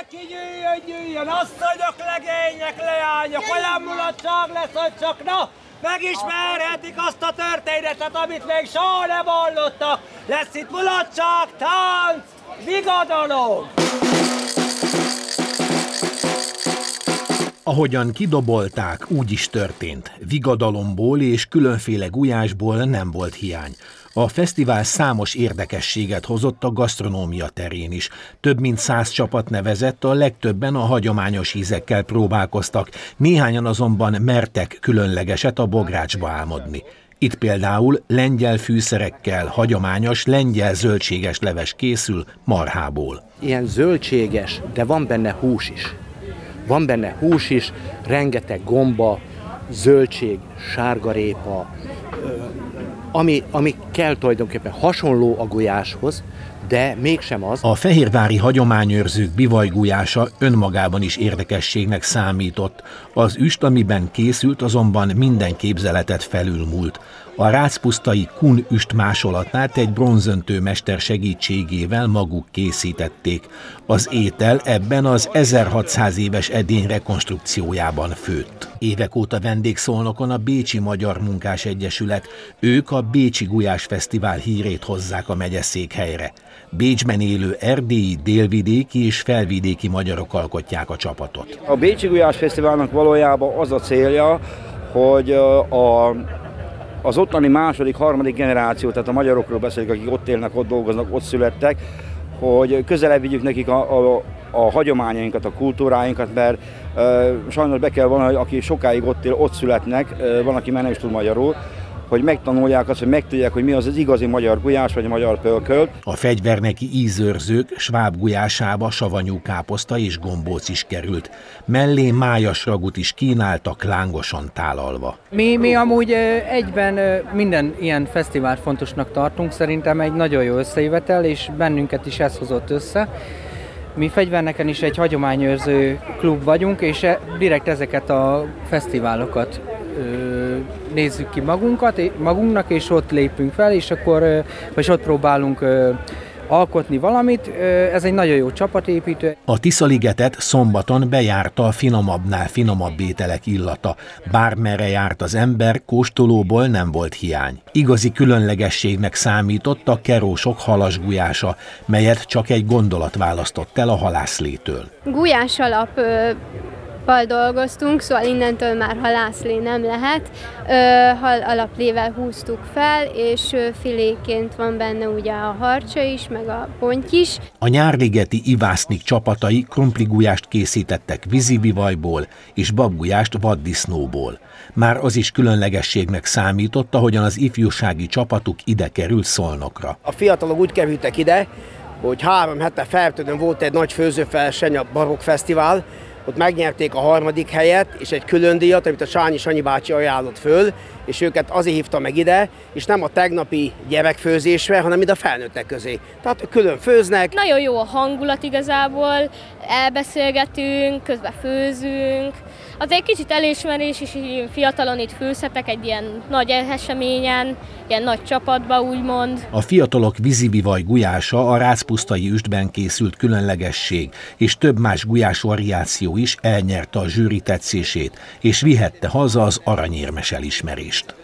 Mindenki gyűjjön, gyűjjön, asszonyok, legények, leányok, olyan mulatság lesz, hogy csak na, megismerhetik azt a történetet, amit még soha nem hallottak. Lesz itt mulatság, tánc, vigadalom! Ahogyan kidobolták, úgy is történt. Vigadalomból és különféle gulyásból nem volt hiány. A fesztivál számos érdekességet hozott a gasztronómia terén is. Több mint száz csapat nevezett, a legtöbben a hagyományos ízekkel próbálkoztak, néhányan azonban mertek különlegeset a bográcsba álmodni. Itt például lengyel fűszerekkel hagyományos lengyel zöldséges leves készül marhából. Ilyen zöldséges, de van benne hús is. Van benne hús is, rengeteg gomba, zöldség, sárgarépa, ami, ami kell tulajdonképpen hasonló a gulyáshoz, de mégsem az. A fehérvári hagyományőrzők bivajgulyása önmagában is érdekességnek számított. Az üst, amiben készült, azonban minden képzeletet felülmúlt. A rácpusztai kun üst másolatát egy bronzöntő mester segítségével maguk készítették. Az étel ebben az 1600 éves edény rekonstrukciójában főtt. Évek óta vendégszólnokon a Bécsi Magyar Munkás Egyesület. Ők a Bécsi Gulyás Fesztivál hírét hozzák a megyeszékhelyre. Bécsben élő erdélyi, délvidéki és felvidéki magyarok alkotják a csapatot. A Bécsi Gulyás Fesztiválnak valójában az a célja, hogy a az ottani második, harmadik generáció, tehát a magyarokról beszélik, akik ott élnek, ott dolgoznak, ott születtek, hogy közelebb vigyük nekik a, a, a hagyományainkat, a kultúráinkat, mert e, sajnos be kell volna, hogy aki sokáig ott él, ott születnek, e, van, aki már nem is tud magyarul, hogy megtanulják azt, hogy megtudják, hogy mi az az igazi magyar gulyás vagy a magyar pölkölt. A fegyverneki ízőrzők sváb gulyásába savanyú káposzta és gombóc is került. Mellé májas ragut is kínáltak lángosan tálalva. Mi, mi amúgy egyben minden ilyen fesztivált fontosnak tartunk, szerintem egy nagyon jó összejövetel, és bennünket is ez hozott össze. Mi fegyverneken is egy hagyományőrző klub vagyunk, és e, direkt ezeket a fesztiválokat nézzük ki magunkat, magunknak, és ott lépünk fel, és akkor, vagy ott próbálunk alkotni valamit. Ez egy nagyon jó csapatépítő. A Tiszaligetet szombaton bejárta a finomabbnál finomabb ételek illata. Bármerre járt az ember, kóstolóból nem volt hiány. Igazi különlegességnek számított a kerósok halasgulyása, melyet csak egy gondolat választott el a halászlétől. Gulyás alap hal dolgoztunk, szóval innentől már halászlé nem lehet. Hal alaplével húztuk fel, és filéként van benne ugye a harcsa is, meg a ponty is. A nyárligeti ivásznik csapatai krumpligulyást készítettek vízibivajból és babgulyást vaddisznóból. Már az is különlegességnek számított, ahogyan az ifjúsági csapatuk ide került Szolnokra. A fiatalok úgy kerültek ide, hogy három hete feltűnően volt egy nagy főzőfelseny, a Barok Fesztivál, ott megnyerték a harmadik helyet, és egy külön díjat, amit a Sányi Sanyi bácsi ajánlott föl, és őket azért hívta meg ide, és nem a tegnapi gyerekfőzésre, hanem ide a felnőttek közé. Tehát külön főznek. Nagyon jó a hangulat igazából, elbeszélgetünk, közben főzünk. Az egy kicsit elismerés is, hogy fiatalon itt főzhetek egy ilyen nagy eseményen, ilyen nagy csapatba úgymond. A fiatalok vízibivaj gulyása a rácpusztai üstben készült különlegesség, és több más gulyás variáció is elnyerte a zsűri tetszését, és vihette haza az aranyérmes elismerést.